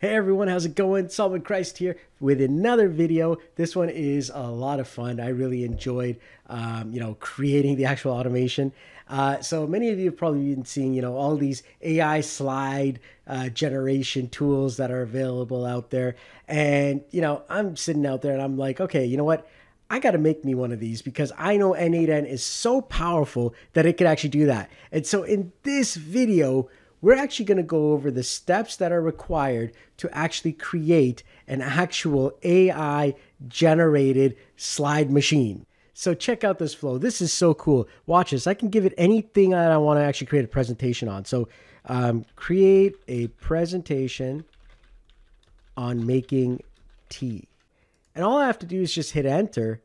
Hey everyone, how's it going? Solomon Christ here with another video. This one is a lot of fun. I really enjoyed, um, you know, creating the actual automation. Uh, so many of you have probably been seeing, you know, all these AI slide uh, generation tools that are available out there. And, you know, I'm sitting out there and I'm like, okay, you know what? I got to make me one of these because I know N8N is so powerful that it could actually do that. And so in this video, we're actually going to go over the steps that are required to actually create an actual AI generated slide machine. So check out this flow. This is so cool. Watch this. I can give it anything that I want to actually create a presentation on. So um, create a presentation on making tea. And all I have to do is just hit enter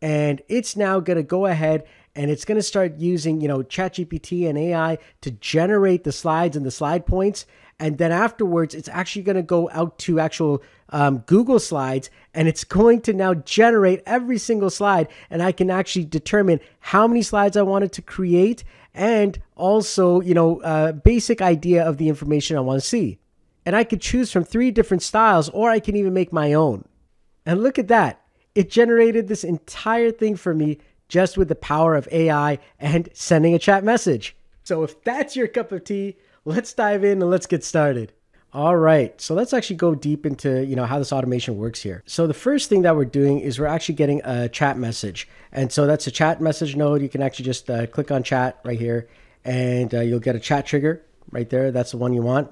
and it's now going to go ahead and it's going to start using, you know, ChatGPT and AI to generate the slides and the slide points. And then afterwards, it's actually going to go out to actual um, Google Slides and it's going to now generate every single slide. And I can actually determine how many slides I wanted to create and also, you know, uh, basic idea of the information I want to see. And I could choose from three different styles or I can even make my own. And look at that. It generated this entire thing for me just with the power of AI and sending a chat message. So if that's your cup of tea, let's dive in and let's get started. All right, so let's actually go deep into you know how this automation works here. So the first thing that we're doing is we're actually getting a chat message, and so that's a chat message node. You can actually just uh, click on chat right here, and uh, you'll get a chat trigger right there. That's the one you want.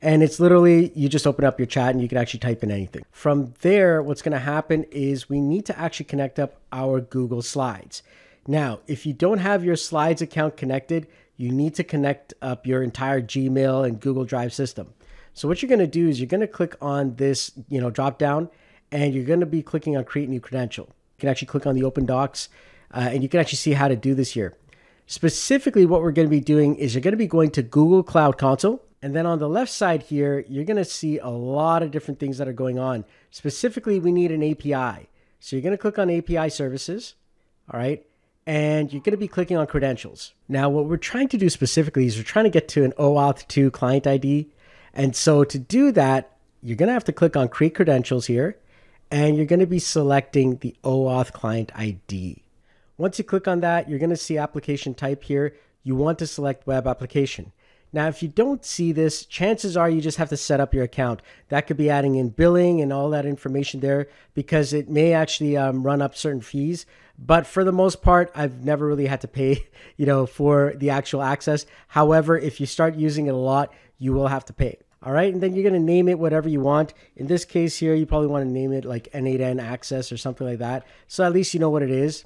And it's literally, you just open up your chat and you can actually type in anything. From there, what's going to happen is we need to actually connect up our Google Slides. Now, if you don't have your Slides account connected, you need to connect up your entire Gmail and Google Drive system. So what you're going to do is you're going to click on this, you know, drop down and you're going to be clicking on create new credential. You can actually click on the open docs uh, and you can actually see how to do this here. Specifically, what we're going to be doing is you're going to be going to Google Cloud Console and then on the left side here, you're going to see a lot of different things that are going on. Specifically, we need an API. So you're going to click on API services, all right? And you're going to be clicking on credentials. Now, what we're trying to do specifically is we're trying to get to an OAuth 2 client ID. And so to do that, you're going to have to click on create credentials here, and you're going to be selecting the OAuth client ID. Once you click on that, you're going to see application type here. You want to select web application. Now, if you don't see this, chances are you just have to set up your account. That could be adding in billing and all that information there because it may actually um, run up certain fees. But for the most part, I've never really had to pay, you know, for the actual access. However, if you start using it a lot, you will have to pay. All right, and then you're gonna name it whatever you want. In this case here, you probably want to name it like N8N Access or something like that. So at least you know what it is.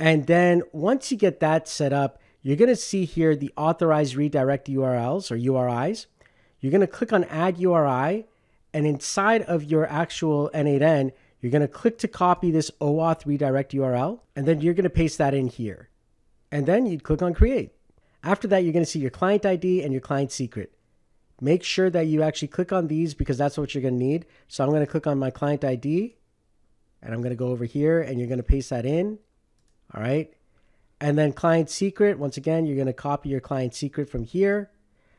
And then once you get that set up, you're going to see here the authorized redirect URLs or URIs. You're going to click on add URI and inside of your actual N8N, you're going to click to copy this OAuth redirect URL and then you're going to paste that in here. And then you'd click on create. After that, you're going to see your client ID and your client secret. Make sure that you actually click on these because that's what you're going to need. So I'm going to click on my client ID and I'm going to go over here and you're going to paste that in. All right. And then client secret, once again, you're going to copy your client secret from here.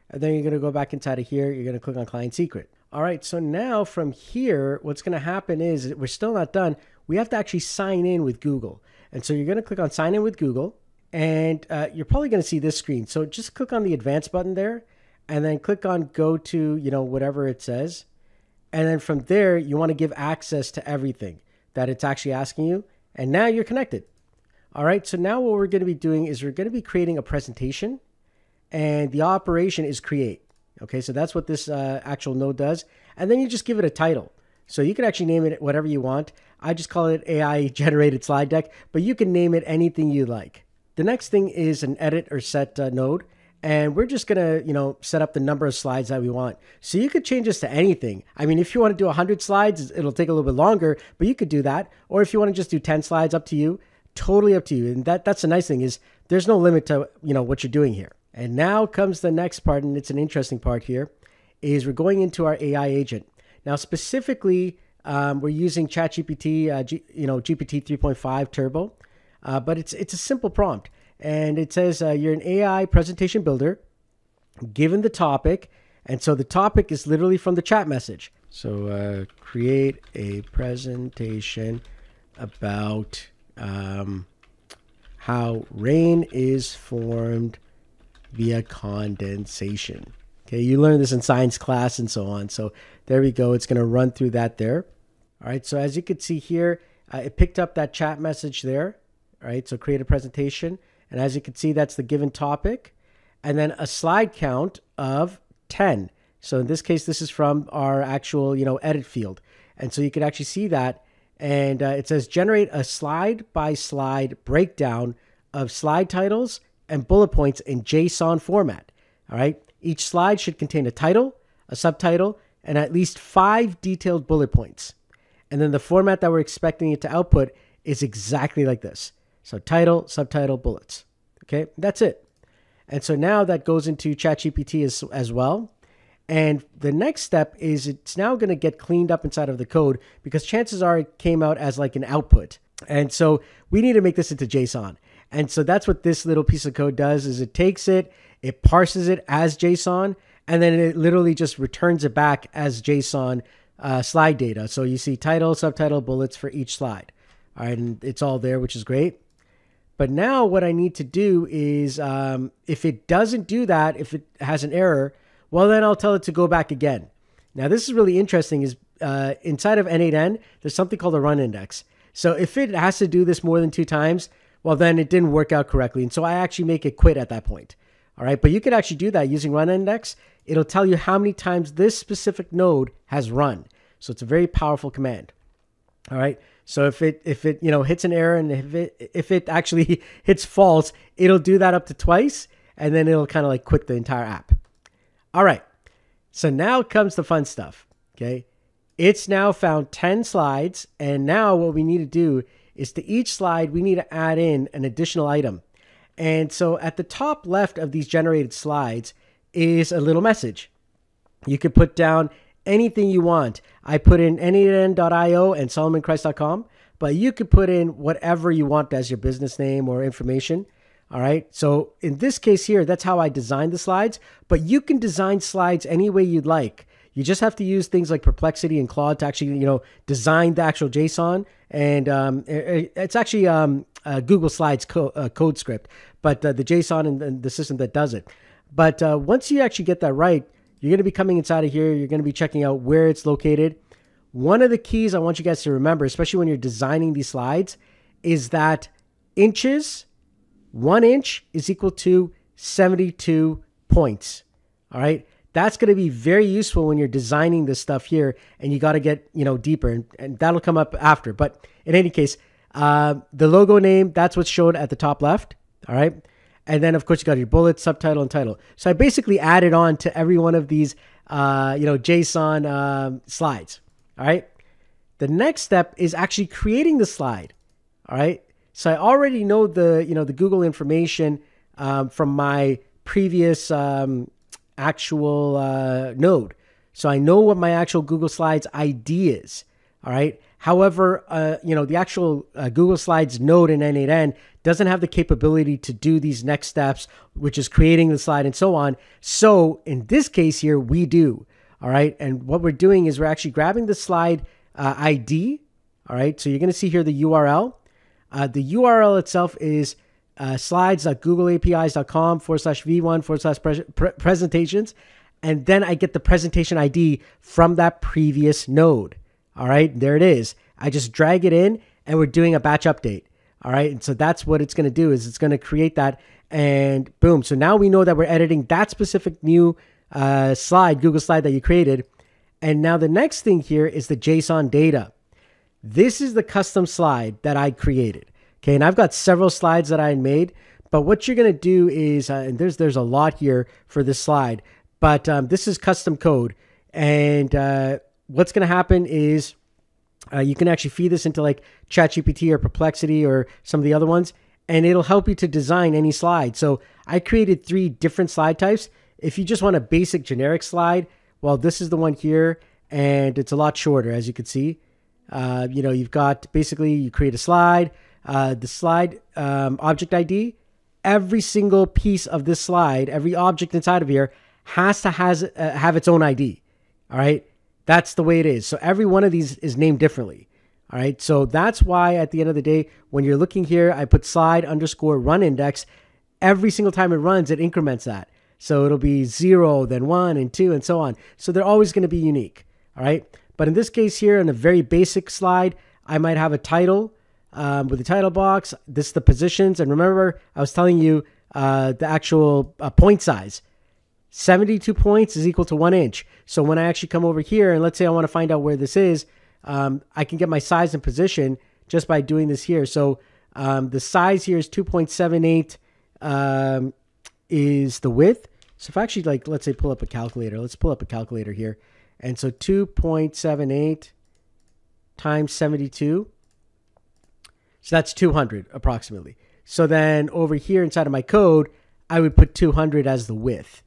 And then you're going to go back inside of here. You're going to click on client secret. All right, so now from here, what's going to happen is we're still not done. We have to actually sign in with Google. And so you're going to click on sign in with Google. And uh, you're probably going to see this screen. So just click on the advanced button there. And then click on go to, you know, whatever it says. And then from there, you want to give access to everything that it's actually asking you. And now you're connected. All right, so now what we're going to be doing is we're going to be creating a presentation and the operation is create. Okay, so that's what this uh, actual node does. And then you just give it a title. So you can actually name it whatever you want. I just call it AI generated slide deck, but you can name it anything you like. The next thing is an edit or set uh, node. And we're just gonna, you know, set up the number of slides that we want. So you could change this to anything. I mean, if you want to do 100 slides, it'll take a little bit longer, but you could do that. Or if you want to just do 10 slides, up to you totally up to you. And that that's the nice thing is there's no limit to you know what you're doing here. And now comes the next part, and it's an interesting part here, is we're going into our AI agent. Now specifically, um, we're using ChatGPT, uh, G, you know GPT 3.5 Turbo, uh, but it's it's a simple prompt, and it says uh, you're an AI presentation builder. Given the topic, And so the topic is literally from the chat message. So uh, create a presentation about um, how rain is formed via condensation. Okay, you learned this in science class and so on. So there we go. It's going to run through that there. All right. So as you can see here, uh, it picked up that chat message there. All right. So create a presentation. And as you can see, that's the given topic. And then a slide count of 10. So in this case, this is from our actual, you know, edit field. And so you can actually see that. And uh, it says generate a slide by slide breakdown of slide titles and bullet points in JSON format. All right. Each slide should contain a title, a subtitle, and at least five detailed bullet points. And then the format that we're expecting it to output is exactly like this. So title, subtitle, bullets. Okay, that's it. And so now that goes into ChatGPT as, as well. And the next step is it's now going to get cleaned up inside of the code because chances are it came out as like an output. And so we need to make this into JSON. And so that's what this little piece of code does is it takes it, it parses it as JSON, and then it literally just returns it back as JSON uh, slide data. So you see title, subtitle, bullets for each slide. All right, and it's all there, which is great. But now what I need to do is um, if it doesn't do that, if it has an error, well, then I'll tell it to go back again. Now, this is really interesting is uh, inside of N8N, there's something called a run index. So if it has to do this more than two times, well, then it didn't work out correctly. And so I actually make it quit at that point. All right. But you could actually do that using run index. It'll tell you how many times this specific node has run. So it's a very powerful command. All right. So if it if it you know hits an error and if it if it actually hits false, it'll do that up to twice, and then it'll kind of like quit the entire app. All right. So now comes the fun stuff. Okay. It's now found 10 slides. And now what we need to do is to each slide, we need to add in an additional item. And so at the top left of these generated slides is a little message. You could put down anything you want. I put in n8n.io and solomonchrist.com, but you could put in whatever you want as your business name or information. All right. So in this case here, that's how I designed the slides, but you can design slides any way you'd like. You just have to use things like Perplexity and Claude to actually, you know, design the actual JSON. And um, it's actually um, Google Slides co- uh, code script, but uh, the JSON and, and, the system that does it. But uh, once you actually get that right, you're going to be coming inside of here. You're going to be checking out where it's located. One of the keys I want you guys to remember, especially when you're designing these slides, is that inches one inch is equal to 72 points. All right. That's going to be very useful when you're designing this stuff here and you got to get, you know, deeper and, and, that'll come up after. But in any case, uh, the logo name, that's what's shown at the top left. All right. And then, of course, you got your bullet, subtitle, and title. So I basically added on to every one of these, uh, you know, JSON um, slides. All right. The next step is actually creating the slide. All right. So I already know the you know the Google information um, from my previous um, actual uh, node. So I know what my actual Google Slides ID is. All right. However, uh, you know the actual uh, Google Slides node in N8N doesn't have the capability to do these next steps, which is creating the slide and so on. So in this case here, we do. All right. And what we're doing is we're actually grabbing the slide uh, ID. All right. So you're going to see here the URL. Uh, the URL itself is uh, slides.googleapis.com forward slash v1 forward slash pre- pre- presentations. And then I get the presentation ID from that previous node. All right, there it is. I just drag it in and we're doing a batch update. All right, and so that's what it's going to do is it's going to create that and boom. So now we know that we're editing that specific new uh, slide, Google slide that you created. And now the next thing here is the JSON data. This is the custom slide that I created. Okay, and I've got several slides that I made, but what you're gonna do is, uh, and there's there's a lot here for this slide, but um, this is custom code, and uh, what's gonna happen is uh, you can actually feed this into like ChatGPT or Perplexity or some of the other ones, and it'll help you to design any slide. So I created three different slide types. If you just want a basic generic slide, well, this is the one here, and it's a lot shorter, as you can see. Uh, you know, you've got basically you create a slide, uh, the slide um, object ID. Every single piece of this slide, every object inside of here has to has uh, have its own ID. All right, that's the way it is. So every one of these is named differently. All right, so that's why at the end of the day, when you're looking here, I put slide underscore run index. Every single time it runs, it increments that. So it'll be zero, then one, and two, and so on. So they're always going to be unique. All right. But in this case here, in a very basic slide, I might have a title um, with the title box. This is the positions. And remember, I was telling you uh, the actual uh, point size. 72 points is equal to one inch. So when I actually come over here and let's say I want to find out where this is, um, I can get my size and position just by doing this here. So um, the size here is 2.78 um, is the width. So if I actually like, let's say pull up a calculator, let's pull up a calculator here. And so 2.78 times 72. So that's 200 approximately. So then over here inside of my code, I would put 200 as the width,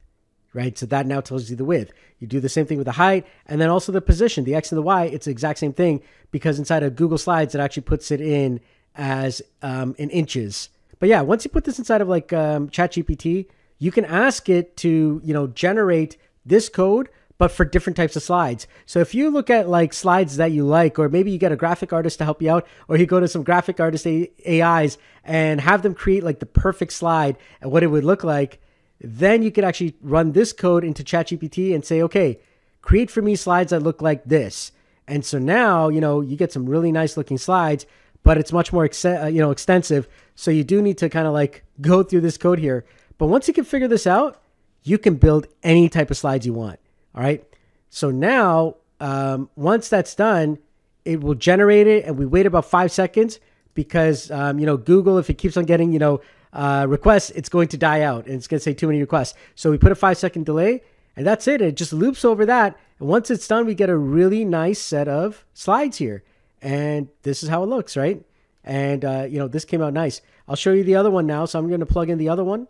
right? So that now tells you the width. You do the same thing with the height and then also the position, the X and the Y, it's the exact same thing because inside of Google Slides, it actually puts it in as um, in inches. But yeah, once you put this inside of like um, ChatGPT, you can ask it to, you know, generate this code but for different types of slides. So if you look at like slides that you like, or maybe you get a graphic artist to help you out, or you go to some graphic artist AIs and have them create like the perfect slide and what it would look like, then you could actually run this code into ChatGPT and say, okay, create for me slides that look like this. And so now, you know, you get some really nice looking slides, but it's much more, ex- uh, you know, extensive. So you do need to kind of like go through this code here. But once you can figure this out, you can build any type of slides you want. All right. So now, um, once that's done, it will generate it, and we wait about five seconds because um, you know Google, if it keeps on getting you know uh, requests, it's going to die out and it's going to say too many requests. So we put a five second delay, and that's it. It just loops over that, and once it's done, we get a really nice set of slides here, and this is how it looks, right? And uh, you know this came out nice. I'll show you the other one now. So I'm going to plug in the other one.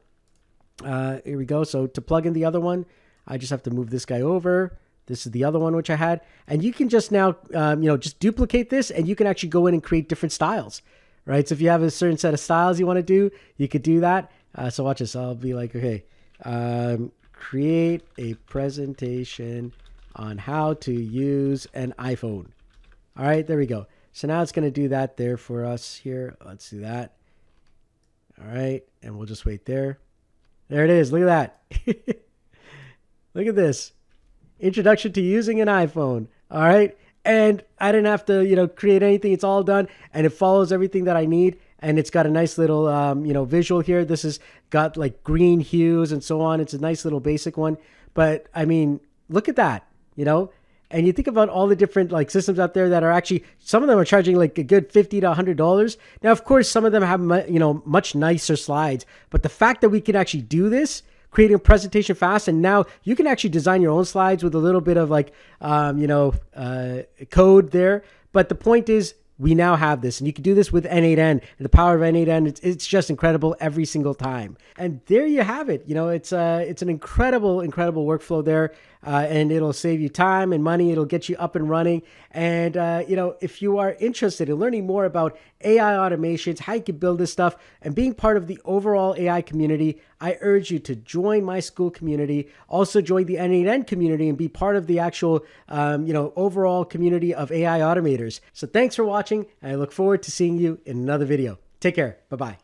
Uh, here we go. So to plug in the other one, I just have to move this guy over. This is the other one which I had, and you can just now, um, you know, just duplicate this, and you can actually go in and create different styles, right? So if you have a certain set of styles you want to do, you could do that. Uh, so watch this. I'll be like, okay, um, create a presentation on how to use an iPhone. All right, there we go. So now it's going to do that there for us here. Let's do that. All right, and we'll just wait there. There it is. Look at that. Look at this. Introduction to using an iPhone. All right. And I didn't have to, you know, create anything. It's all done and it follows everything that I need. And it's got a nice little, um, you know, visual here. This has got like green hues and so on. It's a nice little basic one. But I mean, look at that, you know? and you think about all the different like systems out there that are actually some of them are charging like a good 50 to 100 dollars now of course some of them have you know much nicer slides but the fact that we can actually do this creating a presentation fast. And now you can actually design your own slides with a little bit of like, um, you know, uh, code there. But the point is, we now have this and you can do this with n8n and the power of n8n it's, it's just incredible every single time and there you have it you know it's uh it's an incredible incredible workflow there uh, and it'll save you time and money it'll get you up and running and uh, you know if you are interested in learning more about ai automations how you can build this stuff and being part of the overall ai community i urge you to join my Skool community also join the n8n community and be part of the actual um, you know overall community of ai automators so thanks for watching and I look forward to seeing you in another video. Take care. Bye bye.